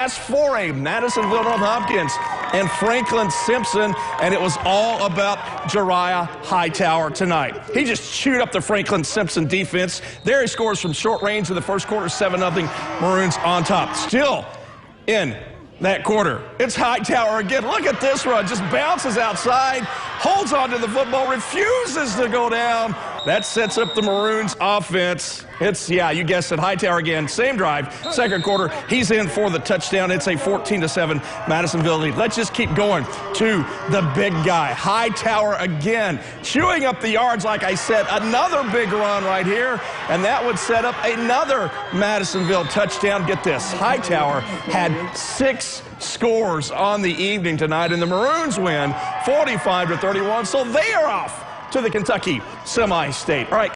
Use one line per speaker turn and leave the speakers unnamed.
As for a Madisonville North Hopkins and Franklin Simpson, and it was all about Jariah Hightower tonight. He just chewed up the Franklin Simpson defense. There he scores from short range in the first quarter, 7 0. Maroons on top. Still in that quarter. It's Hightower again. Look at this run. Just bounces outside, holds onto the football, refuses to go down. That sets up the Maroons offense. It's, yeah, you guessed it, Hightower again. Same drive, second quarter. He's in for the touchdown. It's a 14 to 7 Madisonville lead. Let's just keep going to the big guy. Hightower again, chewing up the yards, like I said. Another big run right here, and that would set up another Madisonville touchdown. Get this Hightower had scores on the evening tonight, and the Maroons win 45 to 31, so they are off to the Kentucky semi-state. All right.